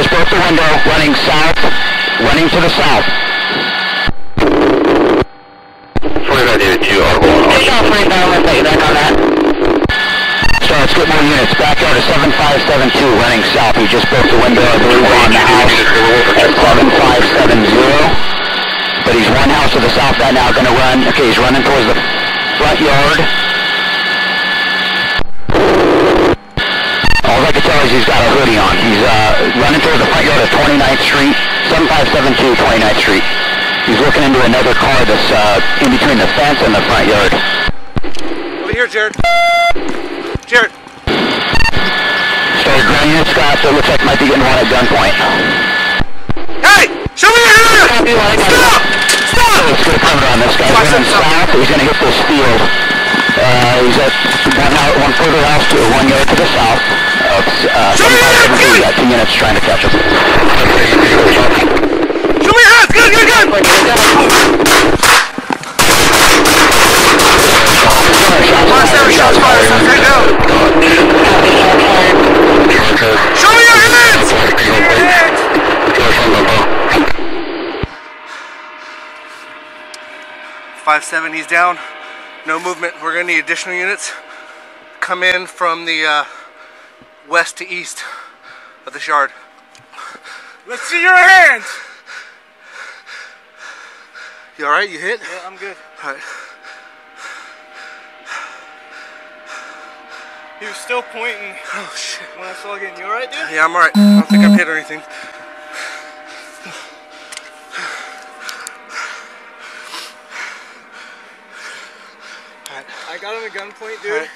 just broke the window, running south, running to the south. 45 David 2, audible on Take off right now, let's take back on that. So let's get more units. Backyard of 7572 running south. He just broke the window, I believe, on the house at 7570. But he's one house to the south right now, gonna run, okay, he's running towards the front yard. All I can tell is he's got a hoodie on. He's uh, running towards the front yard of 29th Street, 7572 29th Street. He's looking into another car that's uh, in between the fence and the front yard. Over here, Jared. Jared. Started ground unit Scott, so it looks like might be getting one at gunpoint. Hey! Show me your hand! Stop! Stop! Let's get a cover on this guy. He's south. He's going to hit this field. Uh, he's at one, out, one further house to one yard to the south. Of, uh, Show me your hand! 7572. Good! Got two minutes trying to catch him. 5-7, he's down, no movement. We're gonna need additional units. Come in from the uh, west to east of the shard. Let's see your hands! You all right? You hit? Yeah, I'm good. All right. He was still pointing Oh shit. when I saw again. You alright, dude? Yeah, I'm all right. I don't think I'm hit or anything. All right. I got him at gunpoint, dude. All right.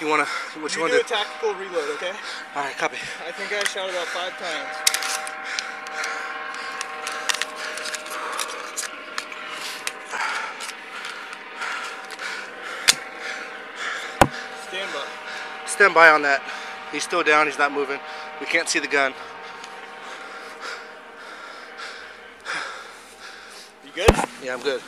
You wanna? What you, You wanna do do? a tactical reload, okay? All right, copy. I think I shot about five times. Stand by. Stand by on that. He's still down. He's not moving. We can't see the gun. You good? Yeah, I'm good.